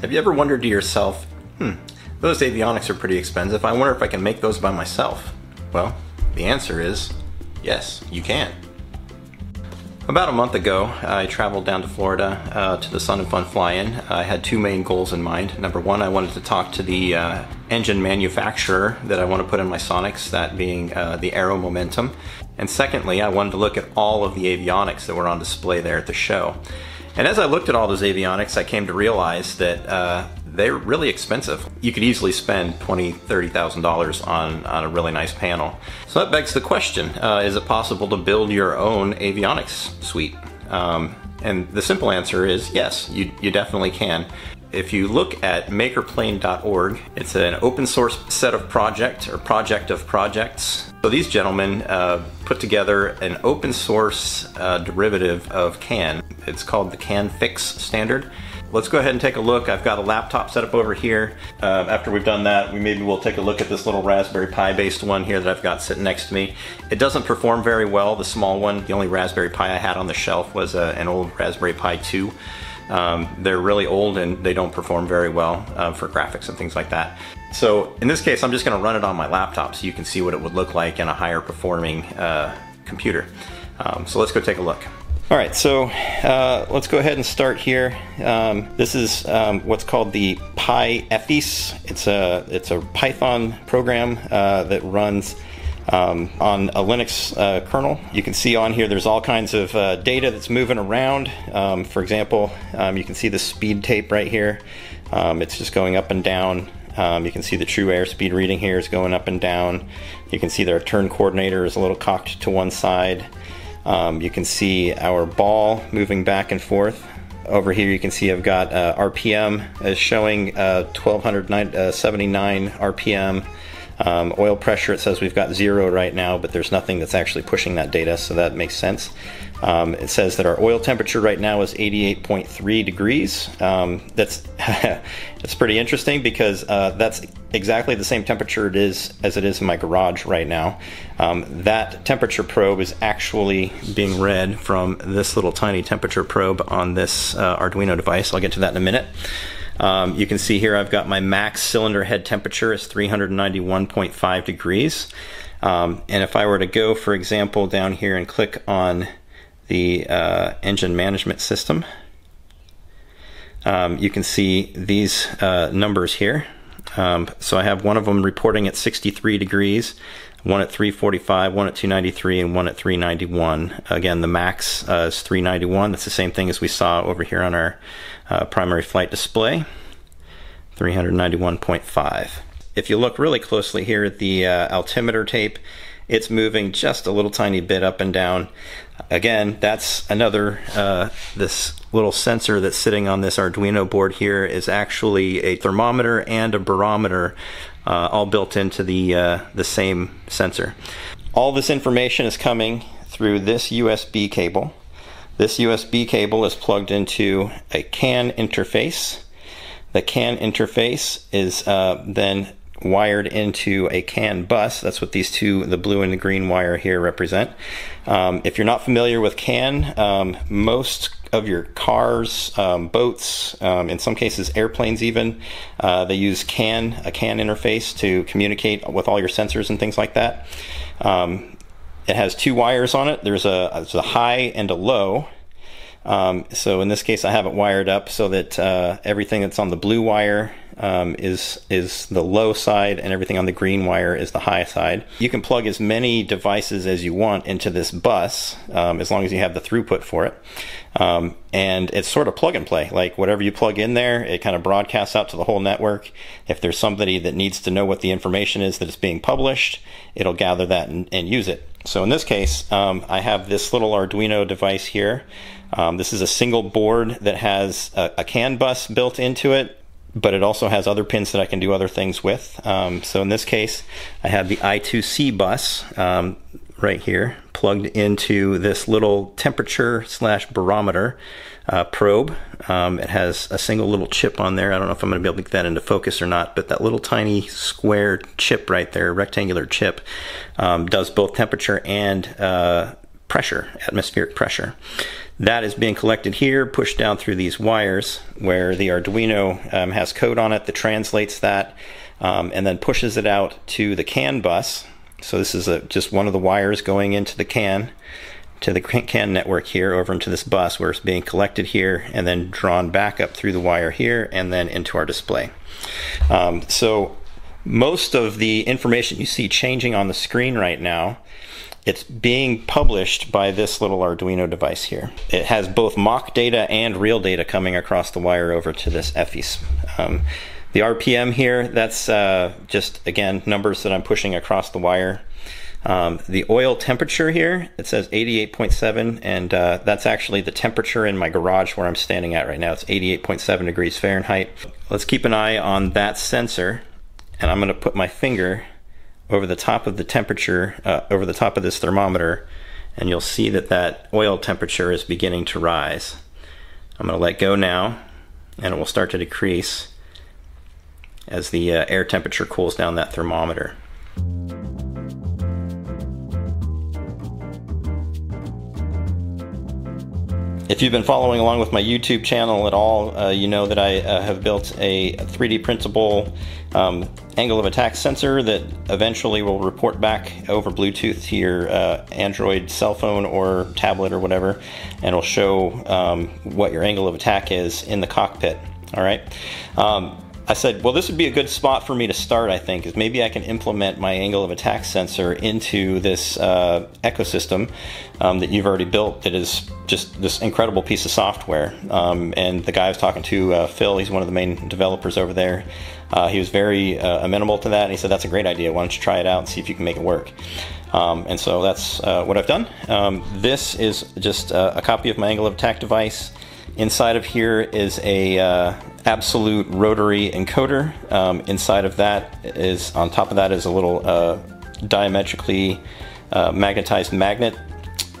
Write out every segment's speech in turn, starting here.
Have you ever wondered to yourself, hmm, those avionics are pretty expensive. I wonder if I can make those by myself? Well, the answer is yes, you can. About a month ago, I traveled down to Florida uh, to the Sun and Fun Fly-In. I had two main goals in mind. Number one, I wanted to talk to the uh, engine manufacturer that I want to put in my Sonex, that being uh, the Aero Momentum. And secondly, I wanted to look at all of the avionics that were on display there at the show. And as I looked at all those avionics, I came to realize that uh, they're really expensive. You could easily spend twenty, thirty thousand dollars on on a really nice panel. So that begs the question: uh, Is it possible to build your own avionics suite? Um, and the simple answer is yes, you, you definitely can. If you look at makerplane.org, it's an open source set of project or project of projects. So these gentlemen uh, put together an open source uh, derivative of CAN. It's called the CAN FiX standard. Let's go ahead and take a look. I've got a laptop set up over here. Uh, after we've done that, we maybe we'll take a look at this little Raspberry Pi based one here that I've got sitting next to me. It doesn't perform very well, the small one. The only Raspberry Pi I had on the shelf was uh, an old Raspberry Pi 2. Um, they're really old and they don't perform very well uh, for graphics and things like that. So in this case, I'm just going to run it on my laptop so you can see what it would look like in a higher performing uh, computer. Um, so let's go take a look. All right, so uh, let's go ahead and start here. Um, this is um, what's called the PyEfis. It's a it's a Python program uh, that runs um, on a Linux uh, kernel. You can see on here there's all kinds of uh, data that's moving around. Um, for example, um, you can see the speed tape right here. Um, it's just going up and down. Um, you can see the true airspeed reading here is going up and down. You can see their turn coordinator is a little cocked to one side. You can see our ball moving back and forth. Over here you can see I've got uh, RPM is showing uh, 1279 RPM. Um, oil pressure, it says we've got zero right now, but there's nothing that's actually pushing that data, so that makes sense. Um, it says that our oil temperature right now is 88.3 degrees. Um, that's that's pretty interesting because uh, that's exactly the same temperature it is as it is in my garage right now. Um, that temperature probe is actually being read from this little tiny temperature probe on this uh, Arduino device. I'll get to that in a minute. Um, you can see here I've got my max cylinder head temperature is 391.5 degrees. Um, and if I were to go, for example, down here and click on the uh, engine management system, um, you can see these uh, numbers here. Um, so I have one of them reporting at 63 degrees, one at 345, one at 293, and one at 391. Again, the max uh, is 391. That's the same thing as we saw over here on our uh, primary flight display, 391.5. If you look really closely here at the uh, altimeter tape, it's moving just a little tiny bit up and down. Again, that's another, uh, this little sensor that's sitting on this Arduino board here is actually a thermometer and a barometer uh, all built into the, uh, the same sensor. All this information is coming through this USB cable. This USB cable is plugged into a CAN interface. The CAN interface is uh, then wired into a CAN bus. That's what these two, the blue and the green wire here represent. Um, if you're not familiar with CAN, um, most of your cars, um, boats, um, in some cases airplanes even, uh, they use CAN, a CAN interface to communicate with all your sensors and things like that. Um, it has two wires on it. There's a, there's a high and a low. Um, so in this case, I have it wired up so that uh, everything that's on the blue wire um, is is the low side, and everything on the green wire is the high side. You can plug as many devices as you want into this bus, um, as long as you have the throughput for it. Um, and it's sort of plug and play. Like whatever you plug in there, it kind of broadcasts out to the whole network. If there's somebody that needs to know what the information is that is being published, it'll gather that and, and use it. So in this case, um, I have this little Arduino device here. Um, this is a single board that has a, a, CAN bus built into it, but it also has other pins that I can do other things with. Um, so in this case, I have the I2C bus um, right here plugged into this little temperature slash barometer uh, probe. Um, it has a single little chip on there. I don't know if I'm going to be able to get that into focus or not, but that little tiny square chip right there, rectangular chip, um, does both temperature and uh, pressure, atmospheric pressure. That is being collected here, pushed down through these wires where the Arduino um, has code on it that translates that um, and then pushes it out to the CAN bus. So this is a, just one of the wires going into the CAN to the CAN network here over into this bus where it's being collected here and then drawn back up through the wire here and then into our display. Um, so most of the information you see changing on the screen right now it's being published by this little Arduino device here. It has both mock data and real data coming across the wire over to this EFIS. Um, the RPM here, that's uh, just, again, numbers that I'm pushing across the wire. Um, the oil temperature here, it says 88.7, and uh, that's actually the temperature in my garage where I'm standing at right now. It's 88.7 degrees Fahrenheit. Let's keep an eye on that sensor, and I'm going to put my finger over the top of the temperature, uh, over the top of this thermometer, and you'll see that that oil temperature is beginning to rise. I'm going to let go now, and it will start to decrease as the uh, air temperature cools down that thermometer. If you've been following along with my YouTube channel at all, uh, you know that I uh, have built a 3D printable um, angle of attack sensor that eventually will report back over Bluetooth to your uh, Android cell phone or tablet or whatever, and it'll show um, what your angle of attack is in the cockpit. All right. Um, I said, well, this would be a good spot for me to start, I think, is maybe I can implement my angle of attack sensor into this uh, ecosystem um, that you've already built that is just this incredible piece of software. Um, and the guy I was talking to, uh, Phil, he's one of the main developers over there. Uh, he was very uh, amenable to that, and he said, that's a great idea. Why don't you try it out and see if you can make it work? Um, and so that's uh, what I've done. Um, this is just uh, a copy of my angle of attack device. Inside of here is a uh, absolute rotary encoder. Um, inside of that is, on top of that is a little uh, diametrically uh, magnetized magnet.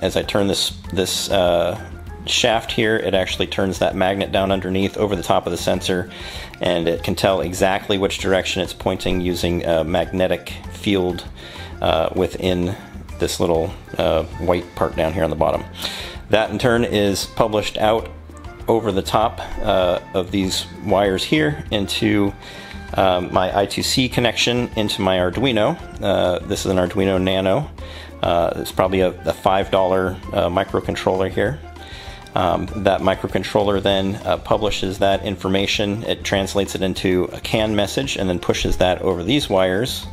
As I turn this this uh, shaft here, it actually turns that magnet down underneath over the top of the sensor, and it can tell exactly which direction it's pointing using a magnetic field uh, within this little uh, white part down here on the bottom. That in turn is published out over the top uh, of these wires here into um, my I2C connection into my Arduino. Uh, this is an Arduino Nano. Uh, it's probably a, a $5 uh, microcontroller here. Um, that microcontroller then uh, publishes that information. It translates it into a CAN message and then pushes that over these wires,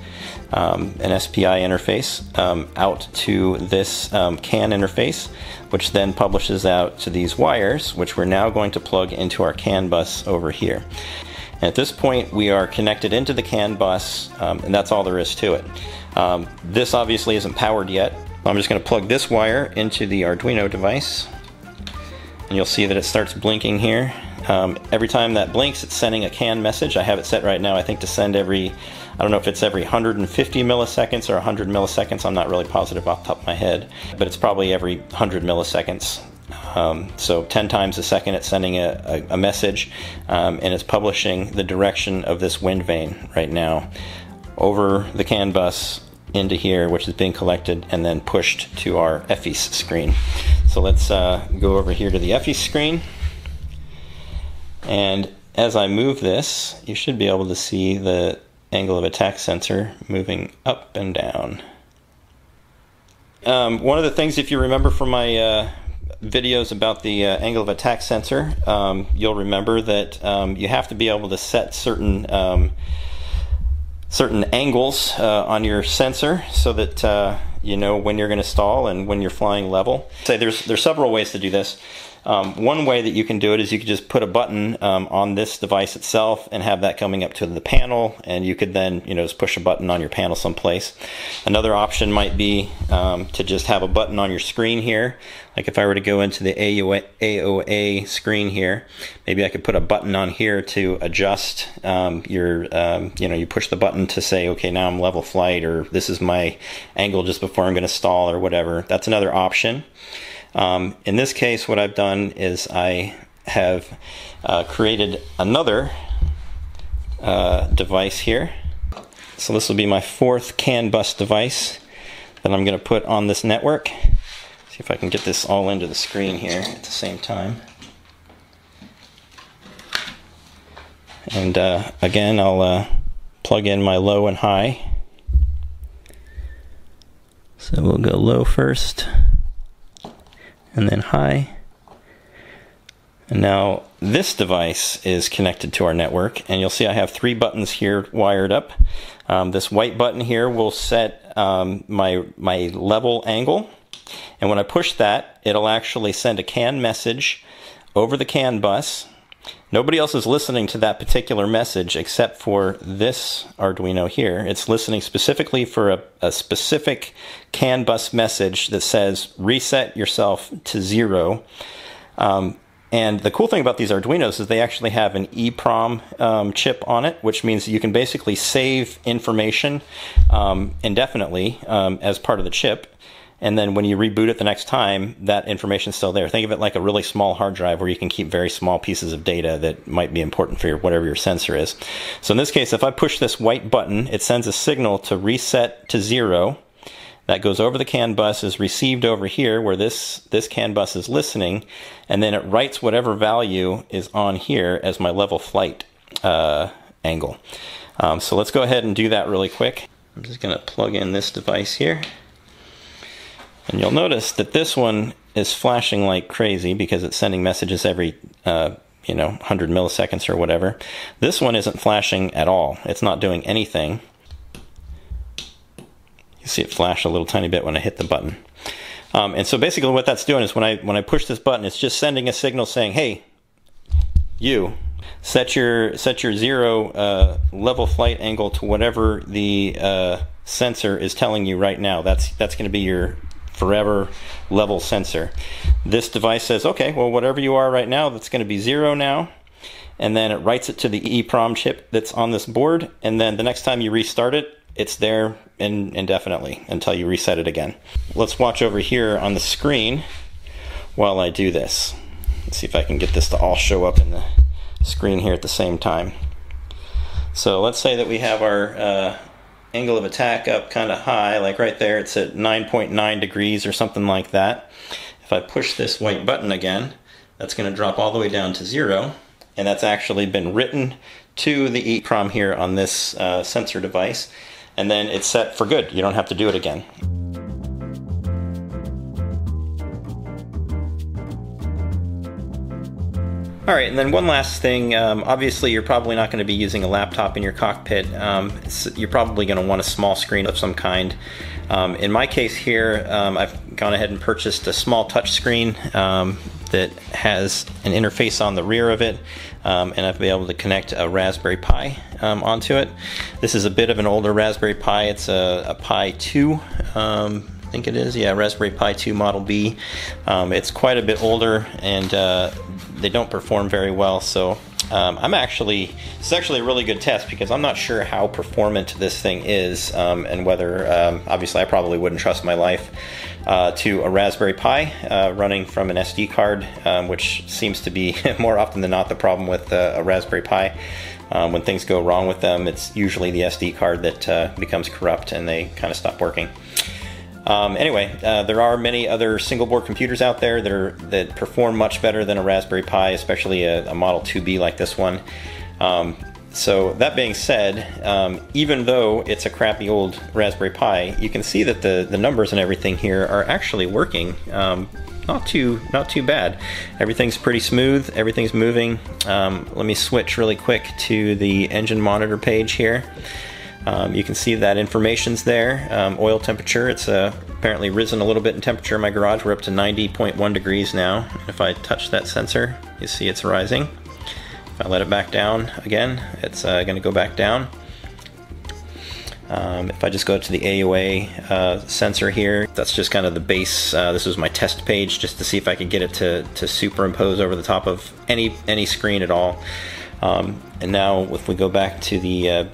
um, an SPI interface, um, out to this um, CAN interface, which then publishes out to these wires, which we're now going to plug into our CAN bus over here. And at this point, we are connected into the CAN bus, um, and that's all there is to it. Um, this obviously isn't powered yet. I'm just going to plug this wire into the Arduino device and you'll see that it starts blinking here. Um, every time that blinks, it's sending a CAN message. I have it set right now, I think, to send every, I don't know if it's every 150 milliseconds or 100 milliseconds. I'm not really positive off the top of my head, but it's probably every 100 milliseconds. Um, so 10 times a second, it's sending a, a, a message, um, and it's publishing the direction of this wind vane right now over the CAN bus into here, which is being collected and then pushed to our EFIS screen. So let's uh, go over here to the EFIS screen. And as I move this, you should be able to see the angle of attack sensor moving up and down. Um, one of the things, if you remember from my uh, videos about the uh, angle of attack sensor, um, you'll remember that um, you have to be able to set certain um, certain angles uh, on your sensor so that uh, you know when you're going to stall and when you're flying level. Say there's there's several ways to do this. Um, one way that you can do it is you could just put a button um, on this device itself and have that coming up to the panel and you could then you know just push a button on your panel someplace. Another option might be um, to just have a button on your screen here like if I were to go into the AOA, AOA screen here maybe I could put a button on here to adjust um, your um, you know you push the button to say okay now I'm level flight or this is my angle just before I'm going to stall or whatever that's another option. Um, in this case, what I've done is I have uh, created another uh, device here. So this will be my fourth CAN bus device that I'm going to put on this network. See if I can get this all into the screen here at the same time. And uh, again, I'll uh, plug in my low and high. So we'll go low first, and then high. And now this device is connected to our network, and you'll see I have three buttons here wired up. Um, this white button here will set um, my, my level angle, and when I push that, it'll actually send a CAN message over the CAN bus Nobody else is listening to that particular message except for this Arduino here. It's listening specifically for a, a, specific CAN bus message that says reset yourself to zero. Um, and the cool thing about these Arduinos is they actually have an EEPROM um, chip on it, which means you can basically save information um, indefinitely um, as part of the chip and then when you reboot it the next time, that information is still there. Think of it like a really small hard drive where you can keep very small pieces of data that might be important for your, whatever your sensor is. So in this case, if I push this white button, it sends a signal to reset to zero. That goes over the CAN bus, is received over here where this, this CAN bus is listening, and then it writes whatever value is on here as my level flight uh, angle. Um, so let's go ahead and do that really quick. I'm just going to plug in this device here. And you'll notice that this one is flashing like crazy because it's sending messages every, uh, you know, 100 milliseconds or whatever. This one isn't flashing at all. It's not doing anything. You see it flash a little tiny bit when I hit the button. Um, and so basically what that's doing is when I, when I push this button, it's just sending a signal saying, hey, you, set your, set your zero uh, level flight angle to whatever the uh, sensor is telling you right now. That's, that's going to be your forever level sensor. This device says, okay, well, whatever you are right now, that's going to be zero now. And then it writes it to the EEPROM chip that's on this board. And then the next time you restart it, it's there in, indefinitely until you reset it again. Let's watch over here on the screen while I do this. Let's see if I can get this to all show up in the screen here at the same time. So let's say that we have our uh, angle of attack up kind of high, like right there, it's at 9.9 .9 degrees or something like that. If I push this white button again, that's going to drop all the way down to zero, and that's actually been written to the EEPROM here on this uh, sensor device, and then it's set for good. You don't have to do it again. All right, and then one last thing. Um, obviously, you're probably not going to be using a laptop in your cockpit. Um, you're probably going to want a small screen of some kind. Um, in my case here, um, I've gone ahead and purchased a small touch screen um, that has an interface on the rear of it, um, and I've been able to connect a Raspberry Pi onto it. This is a bit of an older Raspberry Pi. It's a, a Pi 2 I think it is. Yeah, Raspberry Pi 2 Model B. Um, it's quite a bit older and uh, they don't perform very well. So um, I'm actually, it's actually a really good test because I'm not sure how performant this thing is um, and whether, um, obviously I probably wouldn't trust my life uh, to a Raspberry Pi uh, running from an SD card, um, which seems to be more often than not the problem with uh, a Raspberry Pi. Um, when things go wrong with them, it's usually the SD card that uh, becomes corrupt and they kind of stop working. Um, anyway, uh, there are many other single board computers out there that are that perform much better than a Raspberry Pi, especially a, a Model 2B like this one. Um, so that being said, um, even though it's a crappy old Raspberry Pi, you can see that the, the numbers and everything here are actually working. Um, not too not too bad. Everything's pretty smooth. Everything's moving. Um, let me switch really quick to the engine monitor page here. Um, you can see that information's there. Um, oil temperature, it's uh, apparently risen a little bit in temperature in my garage. We're up to 90.1 degrees now. If I touch that sensor, you see it's rising. If I let it back down again, it's uh, going to go back down. Um, if I just go to the AOA uh, sensor here, that's just kind of the base. Uh, this was my test page just to see if I could get it to, to superimpose over the top of any any screen at all. Um, and now if we go back to the uh,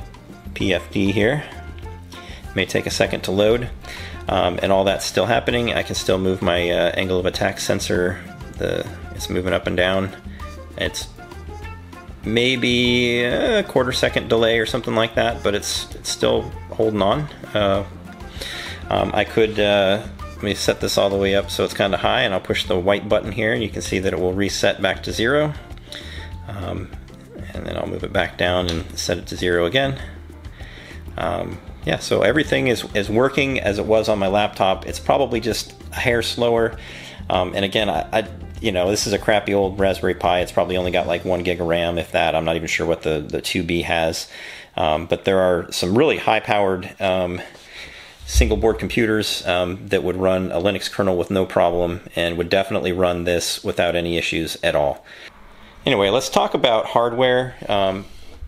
PFD here. It may take a second to load. Um, and all that's still happening. I can still move my uh, angle of attack sensor. The It's moving up and down. It's maybe a quarter second delay or something like that, but it's, it's still holding on. Uh, um, I could uh, let me set this all the way up so it's kind of high and I'll push the white button here and you can see that it will reset back to zero. Um, and then I'll move it back down and set it to zero again. Um, yeah, so everything is, is working as it was on my laptop. It's probably just a hair slower. Um, and again, I, I, you know, this is a crappy old Raspberry Pi. It's probably only got like one gig of RAM, if that. I'm not even sure what the, the 2B has. Um, but there are some really high powered um, single board computers um, that would run a Linux kernel with no problem and would definitely run this without any issues at all. Anyway, let's talk about hardware.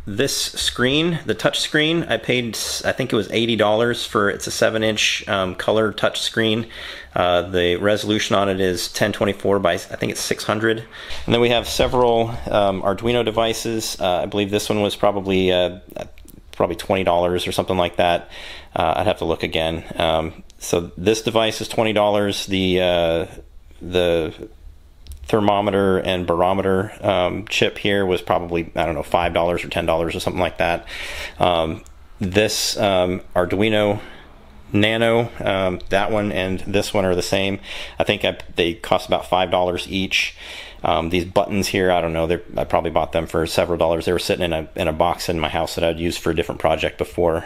This screen, the touch screen, I paid, I think it was $80 for, it's a 7 inch um, color touch screen. Uh, the resolution on it is 1024 by, I think it's 600. And then we have several um, Arduino devices. Uh, I believe this one was probably uh, probably $20 or something like that. Uh, I'd have to look again. Um, so this device is $20. The, uh, the thermometer and barometer um, chip here was probably, I don't know, $5 or $10 or something like that. Um, this um, Arduino Nano, um, that one and this one are the same. I think I, they cost about $5 each. Um, these buttons here, I don't know, I probably bought them for several dollars. They were sitting in a, in a box in my house that I'd used for a different project before.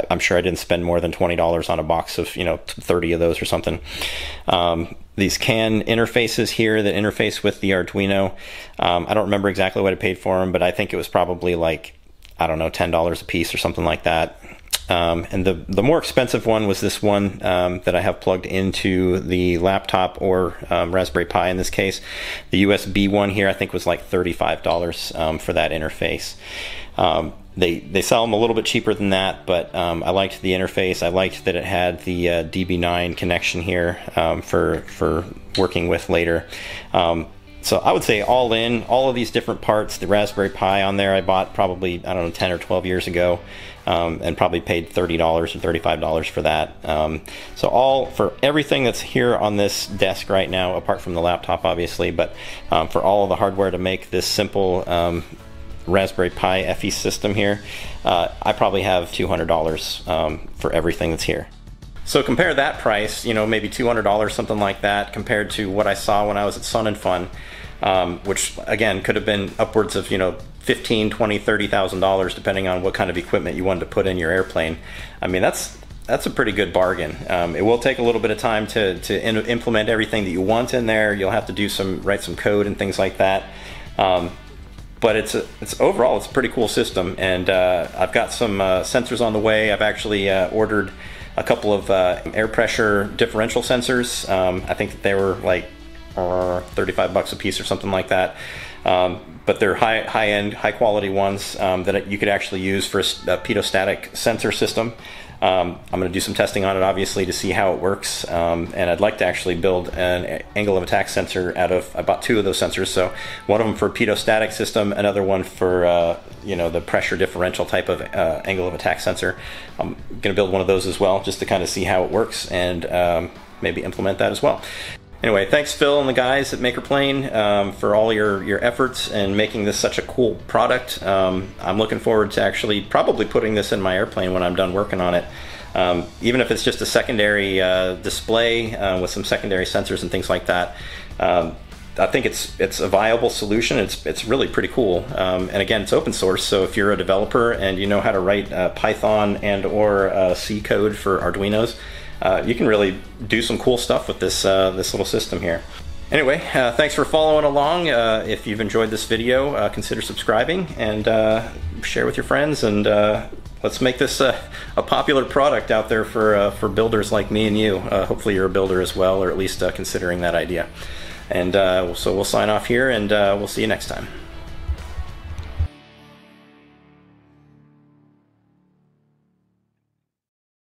Um, I, am sure I didn't spend more than $20 on a box of, you know, 30 of those or something. Um, these CAN interfaces here that interface with the Arduino. Um, I don't remember exactly what I paid for them, but I think it was probably like, I don't know, $10 a piece or something like that. Um, and the, the more expensive one was this one um, that I have plugged into the laptop or um, Raspberry Pi in this case. The USB one here I think was like $35 um, for that interface. Um, they, they sell them a little bit cheaper than that, but um, I liked the interface. I liked that it had the uh, DB9 connection here for, for working with later. So I would say all in, all of these different parts, the Raspberry Pi on there I bought probably, I don't know, 10 or 12 years ago um, and probably paid $30 or $35 for that. Um, so all for everything that's here on this desk right now, apart from the laptop obviously, but um, for all of the hardware to make this simple um, Raspberry Pi FE system here, uh, I probably have $200 um, for everything that's here. So compare that price, you know, maybe $200, something like that, compared to what I saw when I was at Sun and Fun, um, which again could have been upwards of, you know, 15, 20, 30,000 dollars, depending on what kind of equipment you wanted to put in your airplane. I mean, that's that's a pretty good bargain. Um, it will take a little bit of time to, to in, implement everything that you want in there. You'll have to do some write some code and things like that. Um, but it's a, it's overall it's a pretty cool system, and uh, I've got some uh, sensors on the way. I've actually uh, ordered a couple of uh, air pressure differential sensors. Um, I think they were like uh, 35 bucks a piece or something like that. Um, but they're high high end, high quality ones um, that you could actually use for a, a pitot-static sensor system. Um, I'm going to do some testing on it, obviously, to see how it works. Um, and I'd like to actually build an angle of attack sensor out of about two of those sensors. So one of them for pitot-static system, another one for uh, you know the pressure differential type of uh, angle of attack sensor. I'm going to build one of those as well, just to kind of see how it works and um, maybe implement that as well. Anyway, thanks Phil and the guys at MakerPlane um, for all your, your efforts and making this such a cool product. Um, I'm looking forward to actually probably putting this in my airplane when I'm done working on it. Um, even if it's just a secondary uh, display uh, with some secondary sensors and things like that. Um, I think it's it's a viable solution. It's it's really pretty cool. Um, and again, it's open source. So if you're a developer and you know how to write uh, Python and or uh, C code for Arduino's, uh, you can really do some cool stuff with this, uh, this little system here. Anyway, uh, thanks for following along. Uh, if you've enjoyed this video, uh, consider subscribing and uh, share with your friends and let's make this a popular product out there for, for builders like me and you. hopefully you're a builder as well, or at least considering that idea. And so we'll sign off here and we'll see you next time.